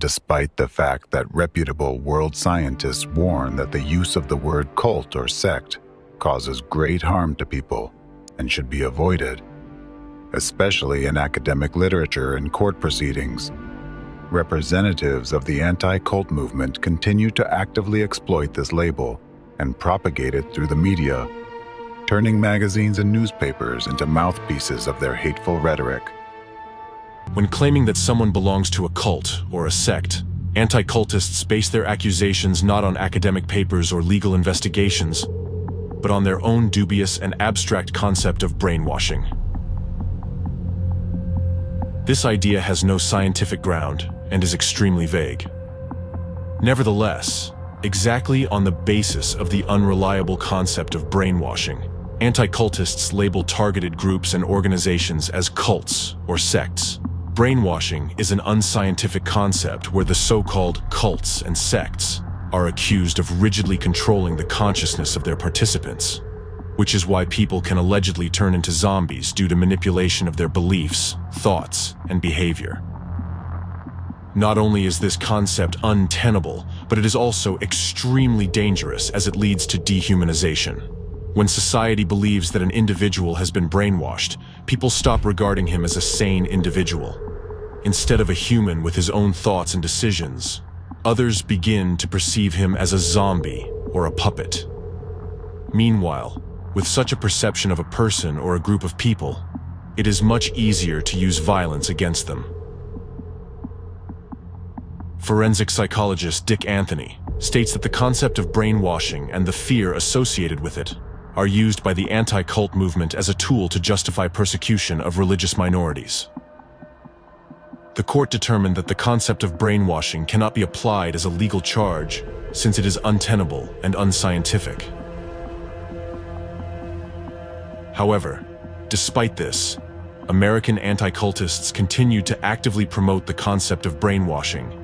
despite the fact that reputable world scientists warn that the use of the word cult or sect causes great harm to people and should be avoided, especially in academic literature and court proceedings. Representatives of the anti-cult movement continue to actively exploit this label and propagate it through the media, turning magazines and newspapers into mouthpieces of their hateful rhetoric. When claiming that someone belongs to a cult or a sect, anti-cultists base their accusations not on academic papers or legal investigations, but on their own dubious and abstract concept of brainwashing. This idea has no scientific ground and is extremely vague. Nevertheless, exactly on the basis of the unreliable concept of brainwashing, anti-cultists label targeted groups and organizations as cults or sects. Brainwashing is an unscientific concept where the so-called cults and sects are accused of rigidly controlling the consciousness of their participants, which is why people can allegedly turn into zombies due to manipulation of their beliefs, thoughts, and behavior. Not only is this concept untenable, but it is also extremely dangerous as it leads to dehumanization. When society believes that an individual has been brainwashed, people stop regarding him as a sane individual. Instead of a human with his own thoughts and decisions, others begin to perceive him as a zombie or a puppet. Meanwhile, with such a perception of a person or a group of people, it is much easier to use violence against them. Forensic psychologist Dick Anthony states that the concept of brainwashing and the fear associated with it are used by the anti-cult movement as a tool to justify persecution of religious minorities. The court determined that the concept of brainwashing cannot be applied as a legal charge since it is untenable and unscientific. However, despite this, American anti-cultists continued to actively promote the concept of brainwashing